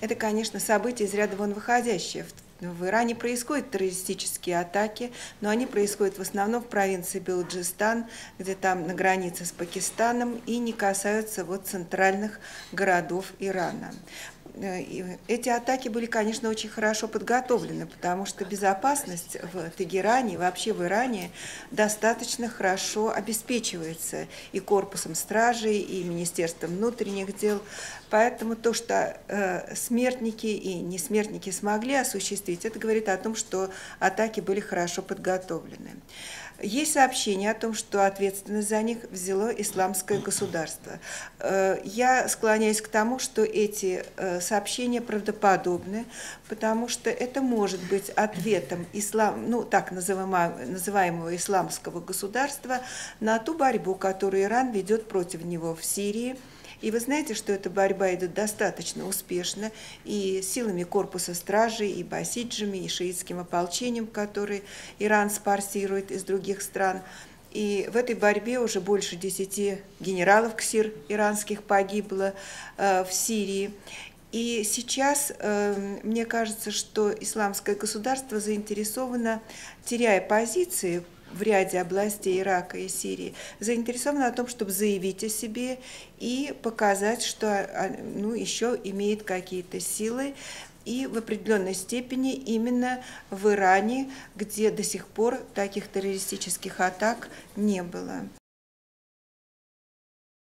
Это, конечно, событие из ряда вон выходящее. В Иране происходят террористические атаки, но они происходят в основном в провинции Белуджистан, где там на границе с Пакистаном, и не касаются вот центральных городов Ирана. Э, эти атаки были, конечно, очень хорошо подготовлены, потому что безопасность в Тегеране, вообще в Иране, достаточно хорошо обеспечивается и корпусом стражей, и Министерством внутренних дел. Поэтому то, что э, смертники и несмертники смогли осуществить, это говорит о том, что атаки были хорошо подготовлены. Есть сообщение о том, что ответственность за них взяло исламское государство. Э, я склоняюсь к тому, что эти э, сообщения правдоподобны, потому что это может быть ответом ислам, ну, так называемого, называемого исламского государства на ту борьбу, которую Иран ведет против него в Сирии, и вы знаете, что эта борьба идет достаточно успешно и силами корпуса стражей, и басиджами, и шиитским ополчением, который Иран спарсирует из других стран. И в этой борьбе уже больше десяти генералов КСИР иранских погибло э, в Сирии. И сейчас э, мне кажется, что исламское государство заинтересовано, теряя позиции в ряде областей Ирака и Сирии, заинтересованы в том, чтобы заявить о себе и показать, что а, ну, еще имеет какие-то силы, и в определенной степени именно в Иране, где до сих пор таких террористических атак не было.